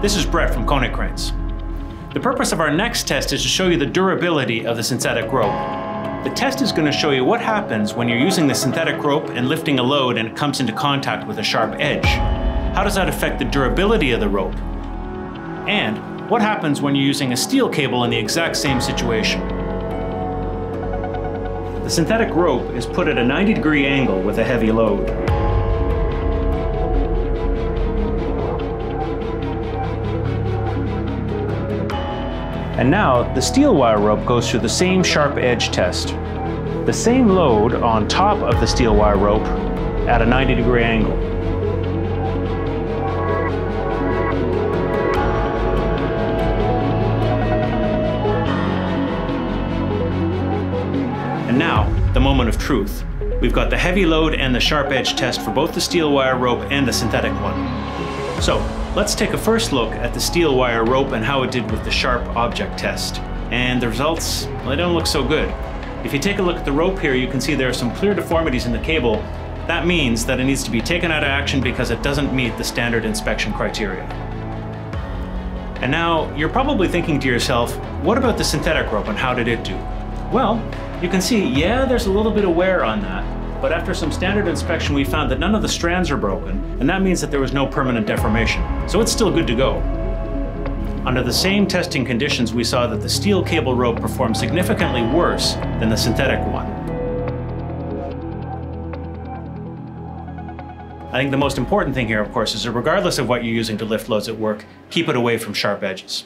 this is Brett from Konecranes. The purpose of our next test is to show you the durability of the synthetic rope. The test is going to show you what happens when you're using the synthetic rope and lifting a load and it comes into contact with a sharp edge. How does that affect the durability of the rope? And what happens when you're using a steel cable in the exact same situation? The synthetic rope is put at a 90 degree angle with a heavy load. And now the steel wire rope goes through the same sharp edge test. The same load on top of the steel wire rope at a 90 degree angle. And now, the moment of truth. We've got the heavy load and the sharp edge test for both the steel wire rope and the synthetic one. So, let's take a first look at the steel wire rope and how it did with the sharp object test. And the results, well, they don't look so good. If you take a look at the rope here, you can see there are some clear deformities in the cable. That means that it needs to be taken out of action because it doesn't meet the standard inspection criteria. And now, you're probably thinking to yourself, what about the synthetic rope and how did it do? Well, you can see, yeah, there's a little bit of wear on that, but after some standard inspection, we found that none of the strands are broken, and that means that there was no permanent deformation. So it's still good to go. Under the same testing conditions, we saw that the steel cable rope performed significantly worse than the synthetic one. I think the most important thing here, of course, is that regardless of what you're using to lift loads at work, keep it away from sharp edges.